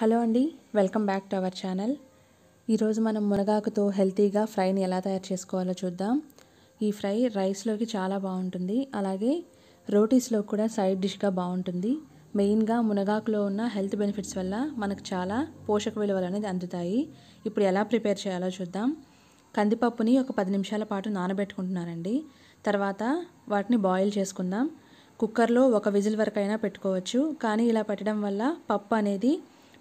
Hello అండి welcome back to our channel. ఈరోజు మనం మునగాకుతో హెల్తీగా ఫ్రైని ఎలా తయారు చేసుకోవాలో చూద్దాం. ఈ ఫ్రై రైస్లోకి చాలా బాగుంటుంది అలాగే రోటీస్లో కూడా సైడ్ డిష్గా బాగుంటుంది. మెయిన్గా మునగాకులో ఉన్న హెల్త్ బెనిఫిట్స్ వల్ల మనకు చాలా పోషక విలువలు అనేది అందుతాయి. ఇప్పుడు ఎలా ప్రిపేర్ చేయాలో చూద్దాం. కందిపప్పుని ఒక పది నిమిషాల పాటు నానబెట్టుకుంటున్నానండి. తర్వాత వాటిని బాయిల్ చేసుకుందాం. కుక్కర్లో ఒక విజిల్ వరకు అయినా పెట్టుకోవచ్చు కానీ ఇలా పెట్టడం వల్ల పప్పు అనేది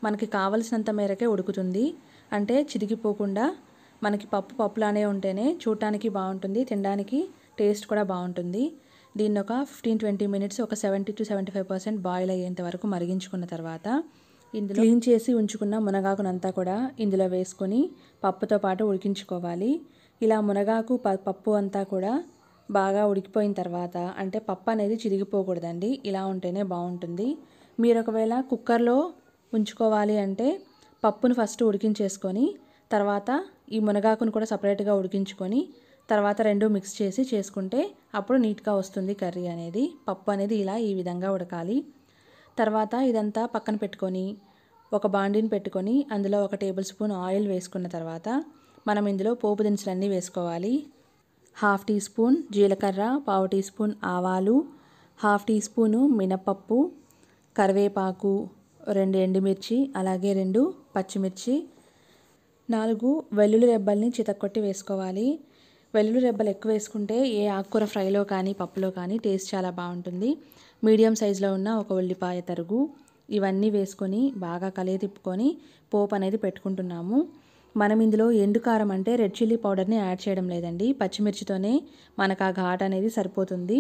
మనకి కావలసినంత మేరకే ఉడుకుతుంది. అంటే చిరిగిపోకుండా మనకి పప్పు పప్పులానే ఉంటేనే చూడటానికి బాగుంటుంది తినడానికి టేస్ట్ కూడా బాగుంటుంది. దీన్ని ఒక ఫిఫ్టీన్ ట్వంటీ మినిట్స్ ఒక seventy to seventy five percent boil అయ్యేంత వరకు మరిగించుకున్న తర్వాత ఇందులో క్లీన్ చేసి ఉంచుకున్న మునగాకునంతా కూడా ఇందులో వేసుకొని పప్పుతో పాటు ఉడికించుకోవాలి. ఇలా మునగాకు ప- పప్పు అంతా కూడా బాగా ఉడికిపోయిన తర్వాత అంటే పప్పు అనేది చిరిగిపోకూడదండి. ఇలా ఉంటేనే బాగుంటుంది. మీరు ఒకవేళ కుక్కర్లో ఉంచుకోవాలి అంటే పప్పును ఫస్ట్ ఉడికించేసుకొని తర్వాత ఈ మునగాకును కూడా సపరేట్గా ఉడికించుకొని తర్వాత రెండు మిక్స్ చేసి చేసుకుంటే అప్పుడు నీట్గా వస్తుంది కర్రీ అనేది. పప్పు అనేది ఇలా ఈ విధంగా ఉడకాలి. తర్వాత ఇదంతా పక్కన పెట్టుకొని ఒక బాండిని పెట్టుకొని అందులో ఒక టేబుల్ స్పూన్ ఆయిల్ వేసుకున్న తర్వాత మనం ఇందులో పోపు దినుసులన్నీ వేసుకోవాలి. హాఫ్ టీ స్పూన్ జీలకర్ర పావు టీ స్పూన్ ఆవాలు హాఫ్ టీ స్పూను మినపప్పు కరివేపాకు రెండు ఎండుమిర్చి అలాగే రెండు పచ్చిమిర్చి. నాలుగు వెల్లుల్లి రెబ్బల్ని చితక్కొట్టి వేసుకోవాలి. వెల్లుల్లి రెబ్బలు ఎక్కువ వేసుకుంటే ఏ ఆకుకూర ఫ్రైలో కానీ పప్పులో కానీ టేస్ట్ చాలా బాగుంటుంది. మీడియం సైజులో ఉన్న ఒక ఉల్లిపాయ తరుగు. ఇవన్నీ వేసుకొని బాగా కలియ తిప్పుకొని పోపు అనేది పెట్టుకుంటున్నాము. మనం ఇందులో ఎండు కారం అంటే రెడ్ చిల్లీ పౌడర్ని యాడ్ చేయడం లేదండి. పచ్చిమిర్చితోనే మనకు ఆ ఘాట్ అనేది సరిపోతుంది.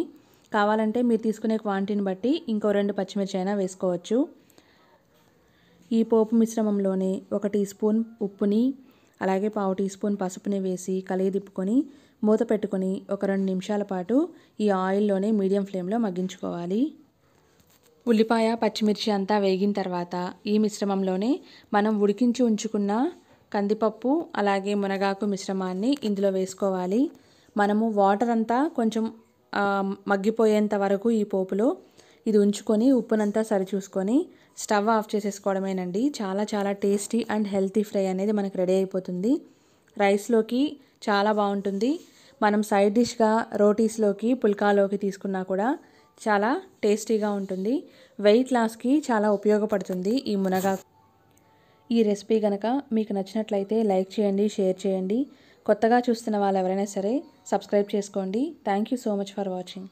కావాలంటే మీరు తీసుకునే క్వాంటిటీని బట్టి ఇంకో రెండు పచ్చిమిర్చి అయినా వేసుకోవచ్చు. ఈ పోపు మిశ్రమంలోనే ఒక టీ స్పూన్ ఉప్పుని అలాగే పావు టీ స్పూన్ పసుపుని వేసి కలిగి దిప్పుకొని మూత పెట్టుకొని ఒక రెండు నిమిషాల పాటు ఈ ఆయిల్లోనే మీడియం ఫ్లేమ్లో మగ్గించుకోవాలి. ఉల్లిపాయ పచ్చిమిర్చి అంతా వేగిన తర్వాత ఈ మిశ్రమంలోనే మనం ఉడికించి ఉంచుకున్న కందిపప్పు అలాగే మునగాకు మిశ్రమాన్ని ఇందులో వేసుకోవాలి. మనము వాటర్ అంతా కొంచెం మగ్గిపోయేంత వరకు ఈ పోపులో ఇది ఉంచుకొని ఉప్పునంతా సరిచూసుకొని స్టవ్ ఆఫ్ చేసేసుకోవడమేనండి. చాలా చాలా టేస్టీ అండ్ హెల్తీ ఫ్రై అనేది మనకు రెడీ అయిపోతుంది. రైస్లోకి చాలా బాగుంటుంది. మనం సైడ్ డిష్గా రోటీస్లోకి పుల్కాలోకి తీసుకున్నా కూడా చాలా టేస్టీగా ఉంటుంది. వెయిట్ లాస్కి చాలా ఉపయోగపడుతుంది ఈ మునగా. ఈ రెసిపీ కనుక మీకు నచ్చినట్లయితే లైక్ చేయండి షేర్ చేయండి. కొత్తగా చూస్తున్న వాళ్ళు ఎవరైనా సరే సబ్స్క్రైబ్ చేసుకోండి. Thank you so much for watching.